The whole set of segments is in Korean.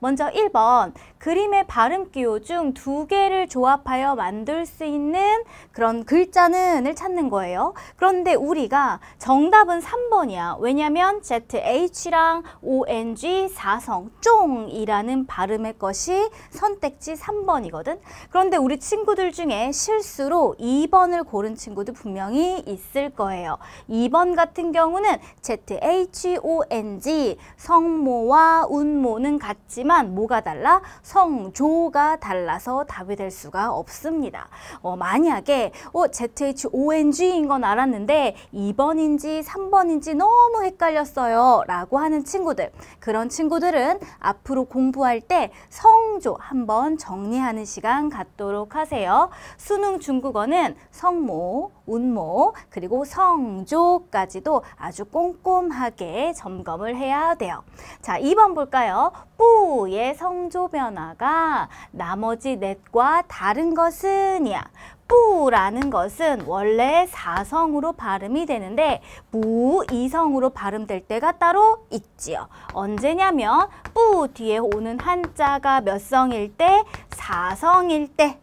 먼저 1번 그림의 발음 기호 중 두 개를 조합하여 만들 수 있는 그런 글자는을 찾는 거예요. 그런데 우리가 정답은 3번이야. 왜냐면 ZH랑 ONG 사성 쫑이라는 발음의 것이 선택지 3번이거든. 그런데 우리 친구들 중에 실수로 2번을 고른 친구도 분명히 있을 거예요. 2번 같은 경우는 ZHONG 성모와 운모는 같지만 뭐가 달라? 성조가 달라서 답이 될 수가 없습니다. 어, 만약에 어, ZHONG인 건 알았는데 2번인지 3번인지 너무 헷갈렸어요 라고 하는 친구들 그런 친구들은 앞으로 공부할 때 성조 한번 정리하는 시간 갖도록 하세요. 수능 중국어는 성모, 운모, 그리고 성조까지도 아주 꼼꼼하게 점검을 해야 돼요. 자, 2번 볼까요? 뿌의 성조 변화가 나머지 넷과 다른 것은 이야. 뿌라는 것은 원래 사성으로 발음이 되는데 무 이성으로 발음될 때가 따로 있지요. 언제냐면 뿌 뒤에 오는 한자가 몇 성일 때? 사성일 때.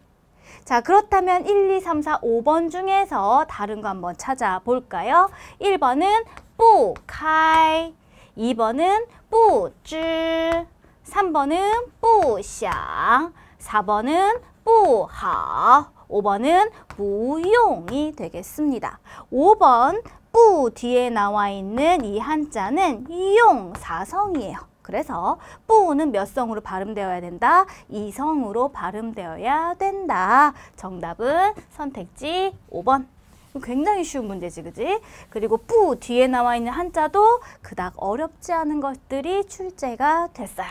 자, 그렇다면 1, 2, 3, 4, 5번 중에서 다른 거 한번 찾아볼까요? 1번은 뿌, 카이 2번은 뿌, 쯔 3번은 뿌, 샹 4번은 뿌, 하 5번은 무용이 되겠습니다. 5번 뿌 뒤에 나와 있는 이 한자는 용 사성이에요. 그래서 뿌는 몇 성으로 발음되어야 된다? 이성으로 발음되어야 된다. 정답은 선택지 5번. 굉장히 쉬운 문제지, 그지? 그리고 뿌 뒤에 나와 있는 한자도 그닥 어렵지 않은 것들이 출제가 됐어요.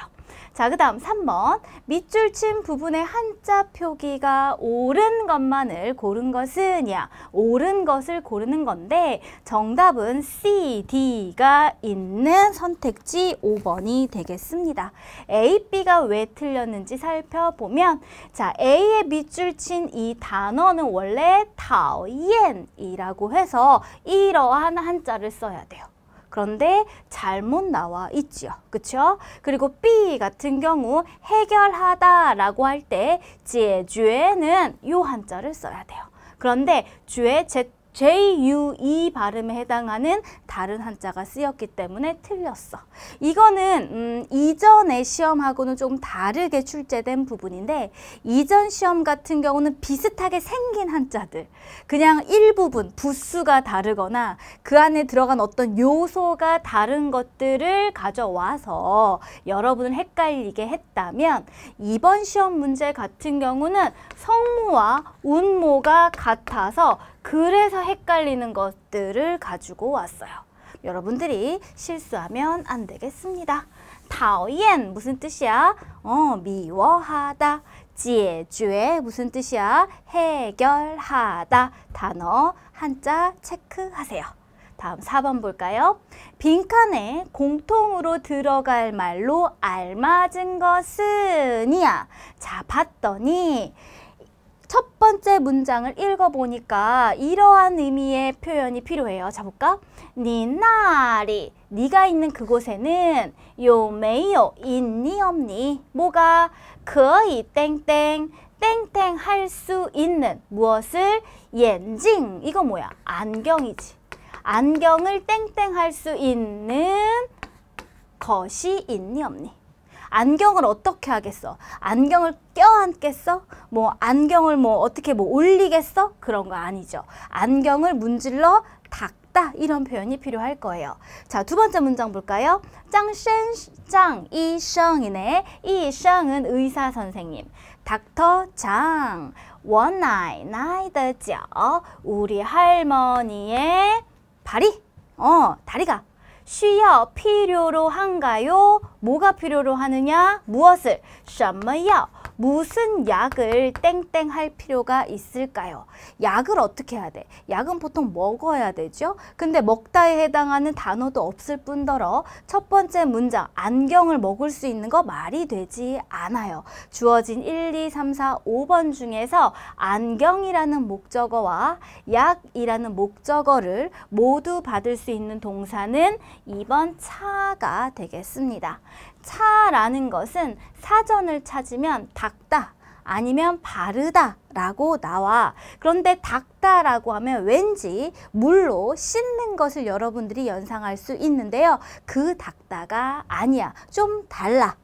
자, 그 다음 3번. 밑줄 친 부분의 한자 표기가 옳은 것만을 고른 것은 야. 옳은 것을 고르는 건데 정답은 C, D가 있는 선택지 5번이 되겠습니다. A, B가 왜 틀렸는지 살펴보면 자, A의 밑줄 친 이 단어는 원래 타오옌이라고 해서 이러한 한자를 써야 돼요. 그런데 잘못 나와 있지요. 그렇죠? 그리고 B 같은 경우 해결하다라고 할 때 제주에는 요 한자를 써야 돼요. 그런데 주에 제 J-U-E 발음에 해당하는 다른 한자가 쓰였기 때문에 틀렸어. 이거는 음, 이전의 시험하고는 좀 다르게 출제된 부분인데 이전 시험 같은 경우는 비슷하게 생긴 한자들 그냥 일부분 부수가 다르거나 그 안에 들어간 어떤 요소가 다른 것들을 가져와서 여러분을 헷갈리게 했다면 이번 시험 문제 같은 경우는 성모와 운모가 같아서 그래서 헷갈리는 것들을 가지고 왔어요. 여러분들이 실수하면 안 되겠습니다. 타오옌 무슨 뜻이야? 어, 미워하다. 지에 무슨 뜻이야? 해결하다. 단어 한자 체크하세요. 다음 4번 볼까요? 빈칸에 공통으로 들어갈 말로 알맞은 것은 이야. 자, 봤더니 첫 번째 문장을 읽어보니까 이러한 의미의 표현이 필요해요. 자 볼까? 니나리 네가 있는 그곳에는 요메요 있니 없니? 뭐가 거의 땡땡 땡땡 할 수 있는 무엇을? 옌징. 이거 뭐야? 안경이지. 안경을 땡땡 할 수 있는 것이 있니 없니 안경을 어떻게 하겠어? 안경을 껴안겠어? 뭐 안경을 뭐 어떻게 뭐 올리겠어? 그런 거 아니죠. 안경을 문질러 닦다 이런 표현이 필요할 거예요. 자, 두 번째 문장 볼까요? 짱센장 이성이네. 이성은 의사 선생님. 닥터 장 원나이 나이的脚 우리 할머니의 발이 어 다리가 需要 필요로 한가요? 뭐가 필요로 하느냐? 무엇을? 什么药? 무슨 약을 땡땡 할 필요가 있을까요? 약을 어떻게 해야 돼? 약은 보통 먹어야 되죠? 근데 먹다에 해당하는 단어도 없을 뿐더러 첫 번째 문장 안경을 먹을 수 있는 거 말이 되지 않아요. 주어진 1, 2, 3, 4, 5번 중에서 안경이라는 목적어와 약이라는 목적어를 모두 받을 수 있는 동사는 2번 차가 되겠습니다. 차라는 것은 사전을 찾으면 닦다 아니면 바르다 라고 나와. 그런데 닦다 라고 하면 왠지 물로 씻는 것을 여러분들이 연상할 수 있는데요. 그 닦다가 아니야. 좀 달라.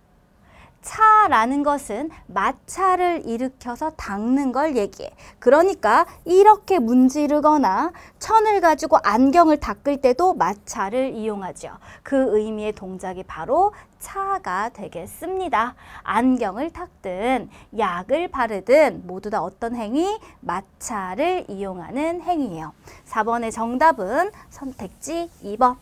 차라는 것은 마찰을 일으켜서 닦는 걸 얘기해. 그러니까 이렇게 문지르거나 천을 가지고 안경을 닦을 때도 마찰을 이용하죠. 그 의미의 동작이 바로 차가 되겠습니다. 안경을 닦든 약을 바르든 모두 다 어떤 행위? 마찰을 이용하는 행위예요. 4번의 정답은 선택지 2번.